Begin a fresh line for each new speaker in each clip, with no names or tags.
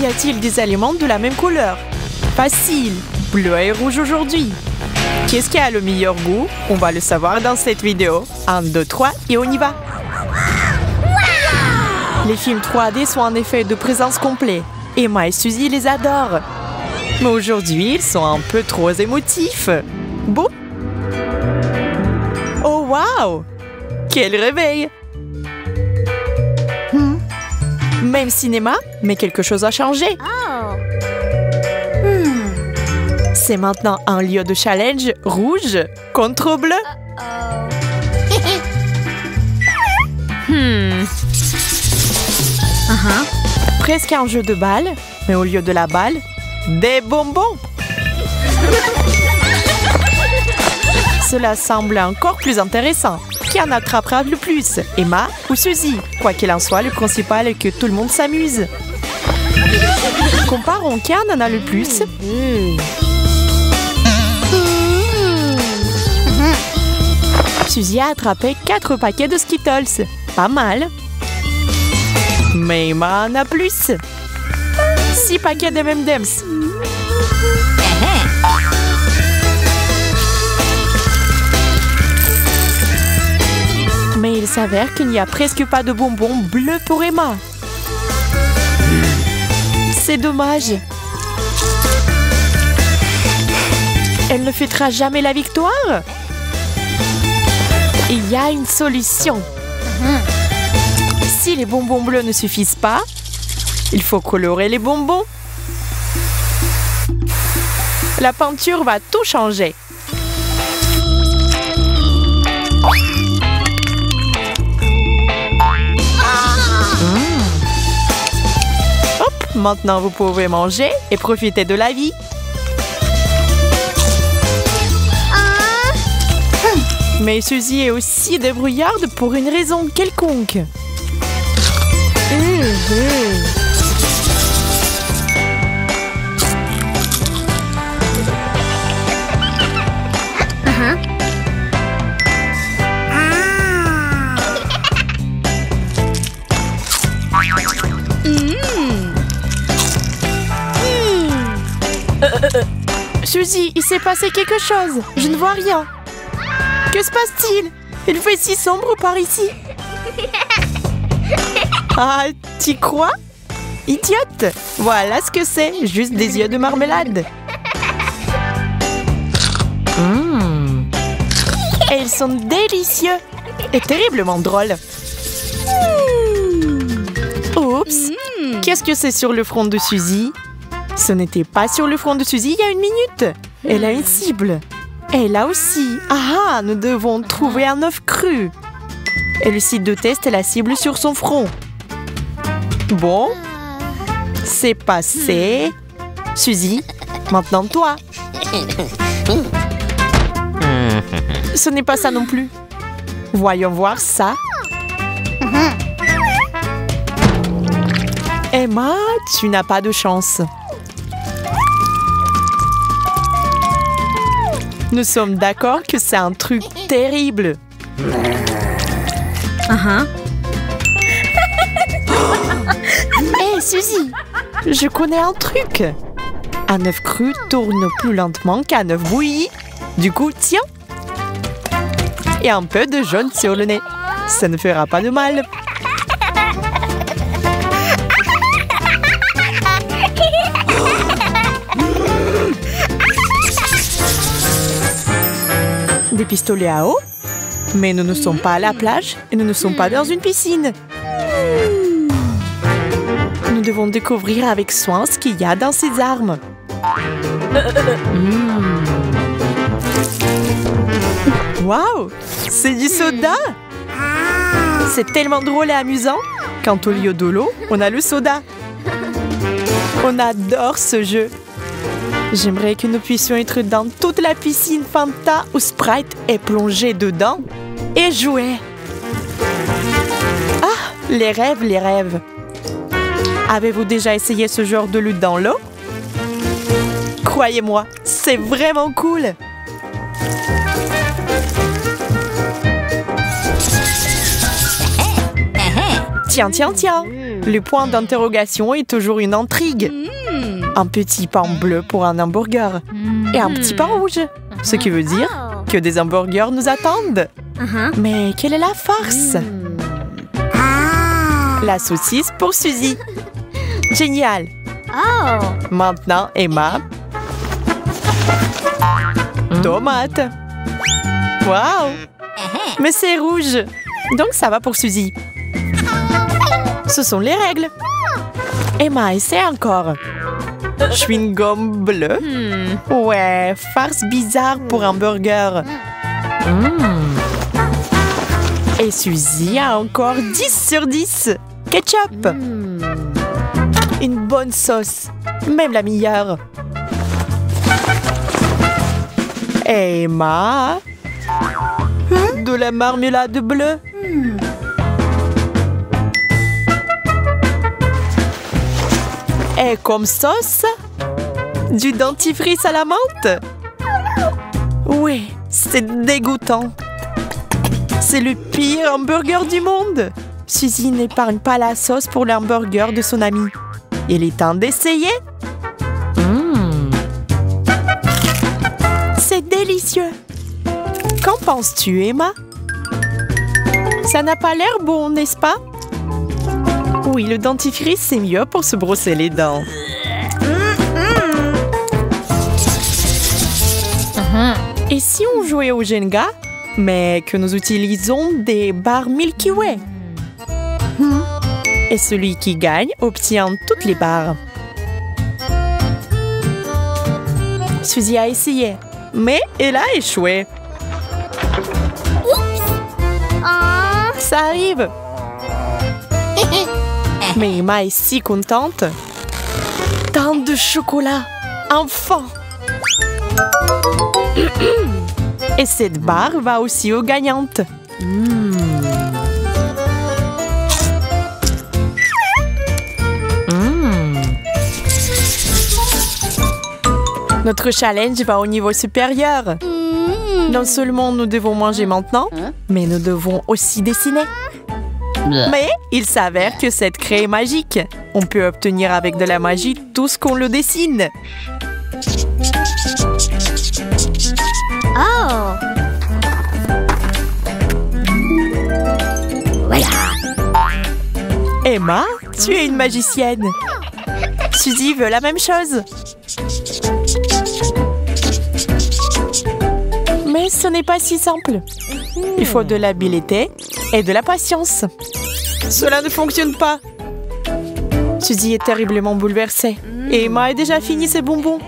Y a-t-il des aliments de la même couleur? Facile Bleu et rouge aujourd'hui. Qu'est-ce qui a le meilleur goût? On va le savoir dans cette vidéo. 1, 2, 3 et on y va Les films 3D sont en effet de présence complète. Emma et Suzy les adorent. Mais aujourd'hui, ils sont un peu trop émotifs. Bon Oh wow Quel réveil Même cinéma, mais quelque chose a changé. Hmm. C'est maintenant un lieu de challenge rouge contre bleu. Hmm. Presque un jeu de balle, mais au lieu de la balle, des bonbons. Cela semble encore plus intéressant. Qui en attrapera le plus Emma ou Suzy Quoi qu'il en soit, le principal est que tout le monde s'amuse. Comparons qui en a le plus. Suzy a attrapé 4 paquets de Skittles. Pas mal. Mais Emma en a plus. 6 paquets de M&M's. S'avère qu'il n'y a presque pas de bonbons bleus pour Emma. C'est dommage. Elle ne fêtera jamais la victoire. Il y a une solution. Si les bonbons bleus ne suffisent pas, il faut colorer les bonbons. La peinture va tout changer. Maintenant vous pouvez manger et profiter de la vie. Mais Suzy est aussi débrouillarde pour une raison quelconque. Suzy, il s'est passé quelque chose. Je ne vois rien. Que se passe-t-il? Il fait si sombre par ici. Ah, t'y crois? Idiote Voilà ce que c'est, juste des yeux de marmelade. Mmh. Et ils sont délicieux et terriblement drôles. Oups Qu'est-ce que c'est sur le front de Suzy? Ce n'était pas sur le front de Suzy il y a une minute. Elle a une cible. Et là aussi. Ah, nous devons trouver un œuf cru. Et le site de test est la cible sur son front. Bon, c'est passé. Suzy, maintenant toi. Ce n'est pas ça non plus. Voyons voir ça. Emma, tu n'as pas de chance. Nous sommes d'accord que c'est un truc terrible. Hé, Suzy, je connais un truc. Un œuf cru tourne plus lentement qu'un œuf bouilli. Du coup, tiens. Et un peu de jaune sur le nez. Ça ne fera pas de mal. Des pistolets à eau Mais nous ne sommes pas à la plage et nous ne sommes pas dans une piscine. Nous devons découvrir avec soin ce qu'il y a dans ces armes. Mm. Waouh C'est du soda C'est tellement drôle et amusant quand au lieu de l'eau, on a le soda. On adore ce jeu. J'aimerais que nous puissions être dans toute la piscine Fanta où Sprite est plongé dedans et jouer. Ah, les rêves, les rêves. Avez-vous déjà essayé ce genre de lutte dans l'eau? Croyez-moi, c'est vraiment cool. Tiens, tiens, tiens. Le point d'interrogation est toujours une intrigue. Un petit pain bleu pour un hamburger et un petit pain rouge. Ce qui veut dire que des hamburgers nous attendent. Mais quelle est la farce? La saucisse pour Suzy. Génial. Maintenant, Emma. Tomate. Waouh Mais c'est rouge. Donc ça va pour Suzy. Ce sont les règles. Emma, essaie encore. Chewing-gum bleu. Ouais, farce bizarre pour un burger. Et Suzy a encore 10 sur 10. Ketchup. Une bonne sauce. Même la meilleure. Emma. De la marmelade bleue. Et comme sauce, du dentifrice à la menthe. Oui, c'est dégoûtant. C'est le pire hamburger du monde. Suzy n'épargne pas la sauce pour l'hamburger de son ami. Il est temps d'essayer. C'est délicieux. Qu'en penses-tu, Emma? Ça n'a pas l'air bon, n'est-ce pas? Oui, le dentifrice, c'est mieux pour se brosser les dents. Et si on jouait au Jenga, mais que nous utilisons des barres Milky Way? Et celui qui gagne obtient toutes les barres. Suzy a essayé, mais elle a échoué. Ça arrive. Mais Emma est si contente. Tant de chocolat. Enfin. Et cette barre va aussi aux gagnantes. Notre challenge va au niveau supérieur. Non seulement nous devons manger maintenant, mais nous devons aussi dessiner. Mais il s'avère que cette craie est magique. On peut obtenir avec de la magie tout ce qu'on le dessine. Emma, tu es une magicienne. Suzy veut la même chose. Mais ce n'est pas si simple. Il faut de l'habileté et de la patience. Cela ne fonctionne pas. Suzy est terriblement bouleversée. Et Emma a déjà fini ses bonbons.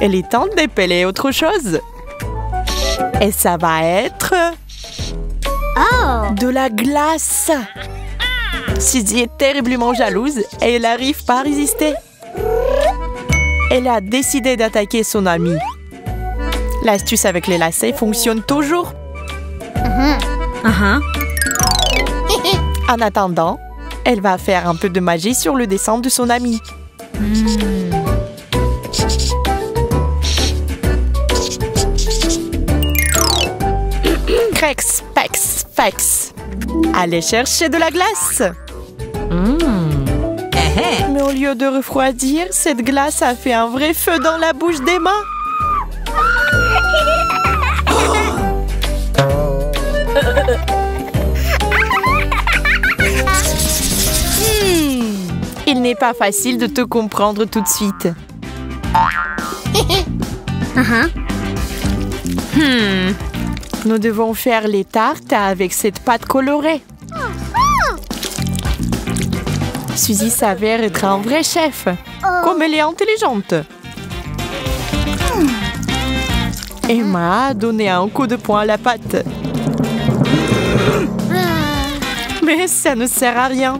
Elle est temps d'épeler autre chose. Et ça va être... De la glace. Suzy est terriblement jalouse et elle n'arrive pas à résister. Elle a décidé d'attaquer son amie. L'astuce avec les lacets fonctionne toujours. En attendant, elle va faire un peu de magie sur le dessin de son ami. Crex, pex, fex. Allez chercher de la glace. Mais au lieu de refroidir, cette glace a fait un vrai feu dans la bouche d'Emma. n'est pas facile de te comprendre tout de suite. Hmm, Nous devons faire les tartes avec cette pâte colorée. Suzy s'avère être un vrai chef, comme elle est intelligente. Emma a donné un coup de poing à la pâte. Mais ça ne sert à rien.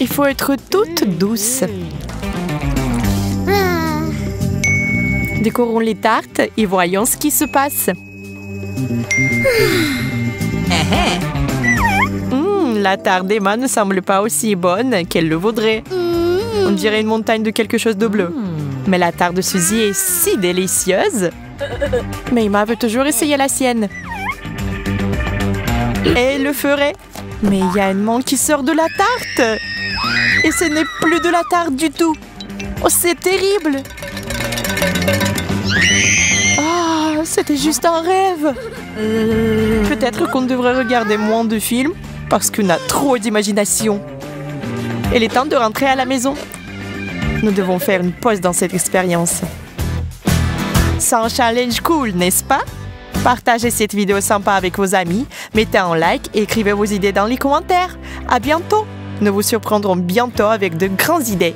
Il faut être toute douce. Décorons les tartes et voyons ce qui se passe. Hmm, la tarte d'Emma ne semble pas aussi bonne qu'elle le vaudrait. On dirait une montagne de quelque chose de bleu. Mais la tarte de Suzy est si délicieuse. Mais Emma veut toujours essayer la sienne. Et elle le ferait. Mais il y a une main qui sort de la tarte Et ce n'est plus de la tarte du tout Oh, c'est terrible Ah, c'était juste un rêve Peut-être qu'on devrait regarder moins de films parce qu'on a trop d'imagination. Il est temps de rentrer à la maison. Nous devons faire une pause dans cette expérience. C'est un challenge cool, n'est-ce pas? Partagez cette vidéo sympa avec vos amis, mettez un like et écrivez vos idées dans les commentaires. À bientôt Nous vous surprendrons bientôt avec de grandes idées.